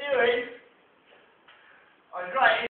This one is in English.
doing? I was right.